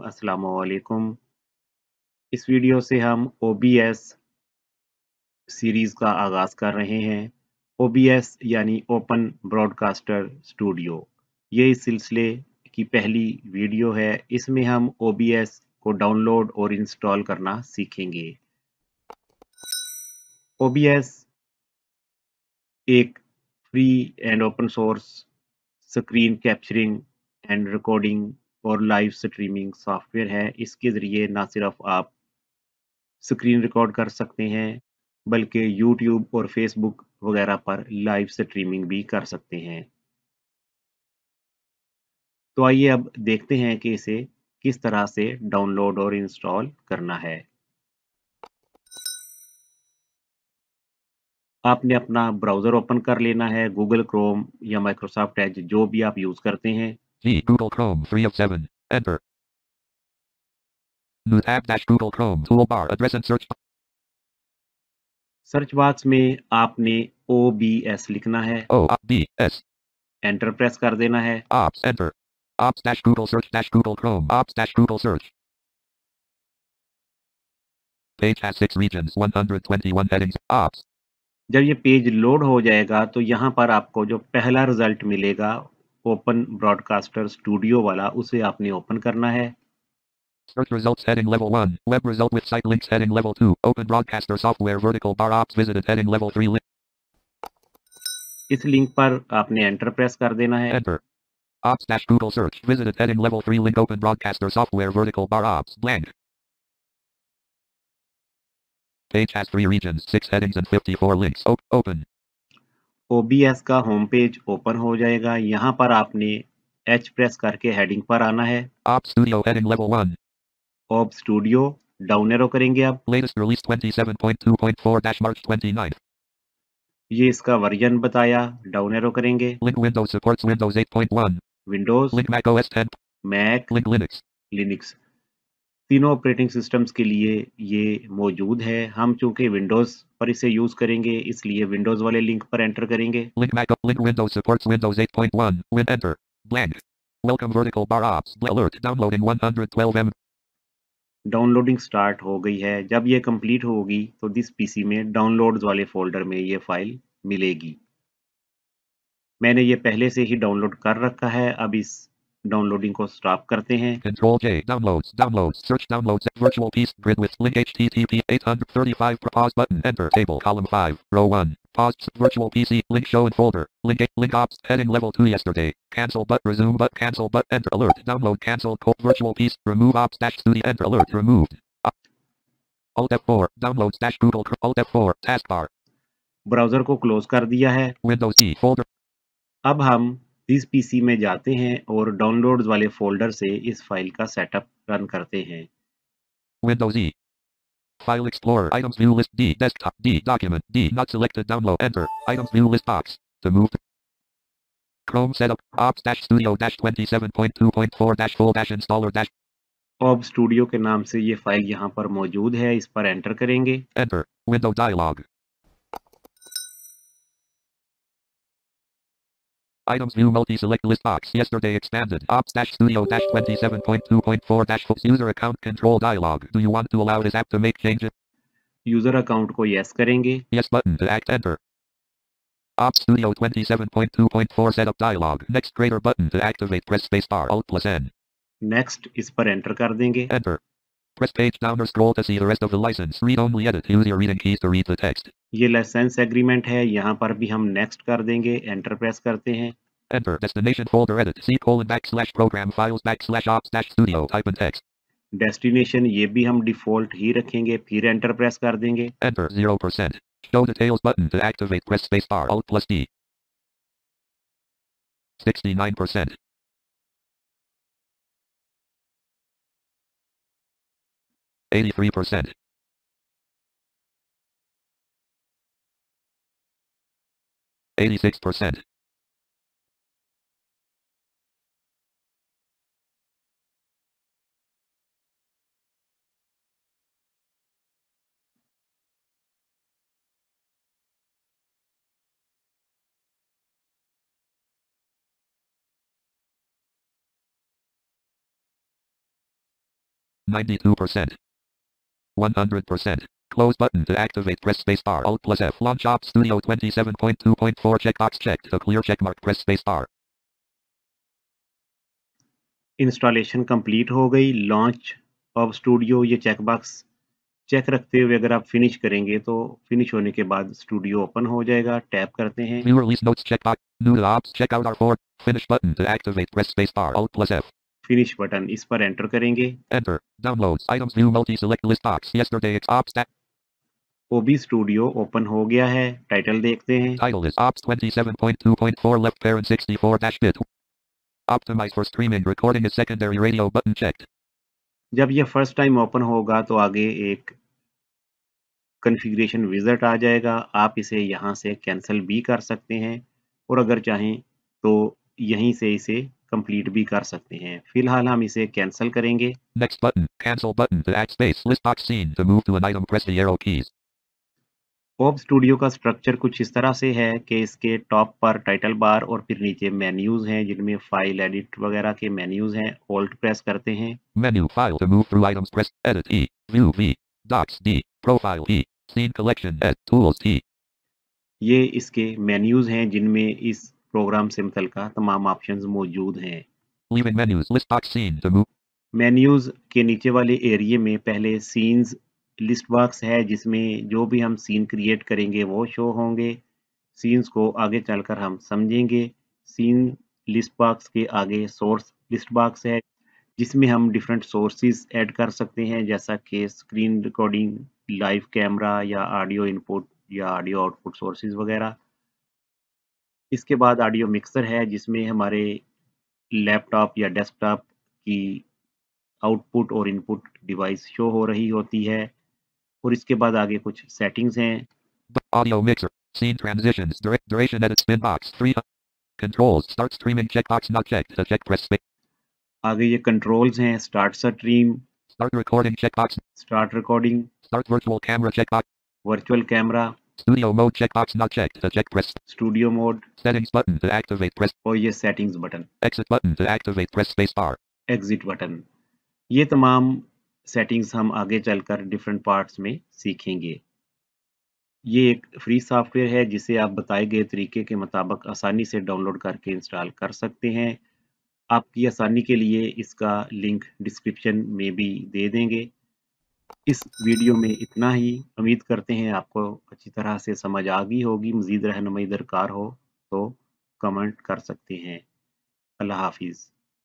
अस्सलाम वालेकुम इस वीडियो से हम OBS सीरीज़ का आगाज़ कर रहे हैं। OBS यानी ओपन ब्रॉडकास्टर स्टूडियो। ये इस सिलसिले की पहली वीडियो है। इसमें हम OBS को डाउनलोड और इंस्टॉल करना सीखेंगे। OBS एक free and open source screen capturing and recording और लाइव स्ट्रीमिंग सॉफ्टवेयर है। इसके ज़रिए ना सिर्फ़ आप स्क्रीन रिकॉर्ड कर सकते हैं, बल्कि यूट्यूब और फेसबुक वगैरह पर लाइव स्ट्रीमिंग भी कर सकते हैं। तो आइए अब देखते हैं कि इसे किस तरह से डाउनलोड और इंस्टॉल करना है। आपने अपना ब्राउज़र ओपन कर लेना है गूगल क्रोम या माइक्रोसॉफ्ट एज जो भी आप यूज़ करते हैं। G. Google Chrome 3 of 7. Enter. New tab dash Google Chrome toolbar address and search. Search box में आपने OBS लिखना है O B S enter press कर देना है Ops enter. Ops dash Google search dash Google Chrome. Ops dash Google search. Page has six regions, 121 headings. Ops. जब ये page load हो जाएगा तो यहाँ पर आपको जो पहला रिज़ल्ट मिलेगा ओपन ब्रॉडकास्टर स्टूडियो वाला उसे आपने ओपन करना है Search results heading level 1. Web result with site links heading level 2. Open broadcaster software vertical bar ops visited heading level 3. Link. इस लिंक पर आपने एंटर प्रेस कर देना है Enter. Ops dash Google search visited heading level 3 link open broadcaster software vertical bar ops blank. Page has three regions, six headings and 54 links. Op- open. OBS का home page open हो जाएगा। यहाँ पर आपने H press करके heading पर आना है। ऑप स्टूडियो डाउन एरो करेंगे आप। ये इसका वर्जन बताया। डाउन एरो करेंगे। विंडोज़ सपोर्ट्स मैक ओएस तीनों ऑपरेटिंग सिस्टम्स के लिए ये मौजूद है हम चूँकि विंडोज़ पर इसे यूज़ करेंगे इसलिए विंडोज़ वाले लिंक पर एंटर करेंगे Link Mac Link Windows supports Windows 8.1. Win enter. Blank. Welcome vertical bar ops. Alert downloading 112 M. Downloading start हो गई है जब ये कंप्लीट होगी तो दिस पीसी में डाउनलोड्स वाले फोल्डर में ये फ़ाइल मिलेगी मैंने ये पहले से ही डाउनलोड कर रखा है अब इस डाउनलोडिंग को स्टॉप करते हैं Control J. Downloads. Downloads. Search downloads. Virtual piece. Grid with link HTTP 835. Pause button. Enter. Table. Column 5. Row 1. Pause. Virtual PC. Link show in folder. Link 8. Link ops. Heading level 2 yesterday. Cancel but resume but cancel but enter alert. Download cancel code virtual piece. Remove ops dash studio. Enter alert. Removed. Alt F4. Downloads dash Google. Alt F4. Taskbar. Browser को close कर दिया है D. Folder. अब हम इस PC में जाते हैं और डाउनलोड्स वाले फोल्डर से इस फ़ाइल का सेटअप रन करते हैं Windows E. File Explorer. Items view list D. Desktop D. Document D. Not selected. Download. Enter. Items view list box. To move. Chrome setup. Ops dash studio dash 27.2.4 dash full dash installer dash. ऑब studio के नाम से ये file यहाँ पर मौजूद है इस पर एंटर करेंगे Enter. Window dialog. Items view multi select list box. Yesterday expanded. Ops dash studio dash 27.2.4 dash user account control dialog. Do you want to allow this app to make changes? User account को yes करेंगे Yes button to act enter. Ops Studio 27.2.4 setup dialog. Next greater button to activate press spacebar Alt plus N. Next इस पर enter कर देंगे Enter. Press page down or scroll to see the rest of the license. Read only edit. Use your reading keys to read the text. ये licence agreement है यहाँ पर भी हम नेक्स्ट कर देंगे एंटर प्रेस करते हैं Enter. Destination folder edit. C colon backslash program files backslash ops dash studio. Type in text. Destination ये भी हम डिफॉल्ट ही रखेंगे फिर एंटर प्रेस कर देंगे Enter 0%. Show details button to activate press spacebar Alt plus D. 69%. 83%. Eighty-six percent. Ninety-two percent. 92%. 100%. Close button to activate. Press spacebar. Alt plus F. Launch Op Studio 27.2.4. Checkbox checked. The clear checkmark. Press spacebar. Installation complete हो गई launch of studio ये checkbox check रखते हुए अगर आप finish करेंगे तो finish होने के बाद स्टूडियो ओपन हो जाएगा टैप करते हैं New release notes checkbox. New ops. Check out R4. Finish button to activate. Press spacebar. Alt plus F. Finish button इस पर एंटर करेंगे Enter. Downloads. Items. View multi select list box. Yesterday. X ops. Stat. OB studio open हो गया है title देखते हैं Title is Ops 27.2.4 left parent 64-bit Optimize for streaming. Recording is secondary radio button checked. जब ये first time open होगा तो आगे एक कॉन्फ़िगरेशन विज़िट आ जाएगा आप इसे यहाँ से कैंसिल भी कर सकते हैं और अगर चाहें तो यहीं से इसे कंप्लीट भी कर सकते हैं। फ़िलहाल हम इसे कैंसिल करेंगे। नेक्स्ट स्टूडियो का स्ट्रक्चर कुछ इस तरह से है कि इसके टॉप पर टाइटल बार और फिर नीचे मेन्यूज हैं जिनमें फ़ाइल एडिट वगैरह के मेन्यूज हैं ऑल्ट प्रेस करते हैं। Menu file to move through items press edit E view V docks D profile E scene collection S tools E ये इसके मेन्यूज हैं जिनमें इस प्रोग्राम से मुतलका तमाम ऑप्शंस मौजूद हैं. मेन्यूज के नीचे वाले एरिए में पहले सीन्स लिस्ट बॉक्स है जिसमें जो भी हम सीन क्रिएट करेंगे वो शो होंगे। सीन्स को आगे चलकर हम समझेंगे। सीन लिस्ट बॉक्स के आगे सोर्स लिस्ट बॉक्स है जिसमें हम डिफरेंट सोर्सेज ऐड कर सकते हैं जैसा कि स्क्रीन रिकॉर्डिंग लाइव कैमरा या ऑडियो इनपुट या ऑडियो आउटपुट सोर्सेज वगैरह। इसके बाद ऑडियो मिक्सर है जिसमें हमारे लैपटॉप या डेस्कटॉप की आउटपुट और इनपुट डिवाइस शो हो रही होती है। और इसके बाद आगे कुछ सेटिंग्स हैं। Audio mixer scene transitions duration and spin box 3 controls start streaming check box not checked the check press आगे ये कंट्रोल्स हैं start stream start recording check box start recording start virtual camera check box virtual camera Studio mode checkbox not checked. To check press. Studio mode Settings button to activate press. और ये settings button Exit button to activate press space bar. Exit button ये तमाम settings हम आगे चलकर different parts में सीखेंगे ये एक फ्री सॉफ्टवेयर है जिसे आप बताए गए तरीके के मुताबिक आसानी से डाउनलोड करके इंस्टॉल कर सकते हैं आपकी आसानी के लिए इसका लिंक डिस्क्रिप्शन में भी दे देंगे इस वीडियो में इतना ही। उम्मीद करते हैं आपको अच्छी तरह से समझ आ गई होगी, मज़ीद रहनमई दरकार हो तो कमेंट कर सकते हैं। अल्लाह हाफिज़।